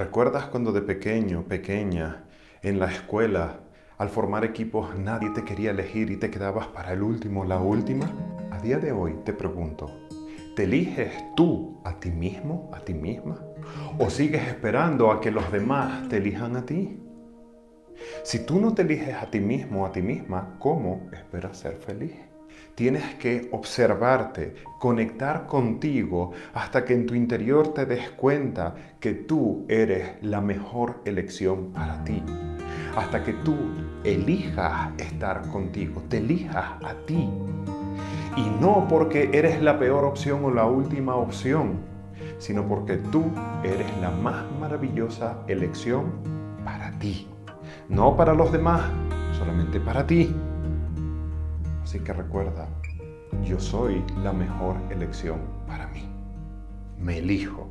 ¿Recuerdas cuando de pequeño, pequeña, en la escuela, al formar equipos nadie te quería elegir y te quedabas para el último, la última? A día de hoy te pregunto, ¿te eliges tú a ti mismo, a ti misma? ¿O sigues esperando a que los demás te elijan a ti? Si tú no te eliges a ti mismo, a ti misma, ¿cómo esperas ser feliz? Tienes que observarte, conectar contigo hasta que en tu interior te des cuenta que tú eres la mejor elección para ti. Hasta que tú elijas estar contigo, te elijas a ti. Y no porque eres la peor opción o la última opción, sino porque tú eres la más maravillosa elección para ti. No para los demás, solamente para ti. Así que recuerda, yo soy la mejor elección para mí. Me elijo.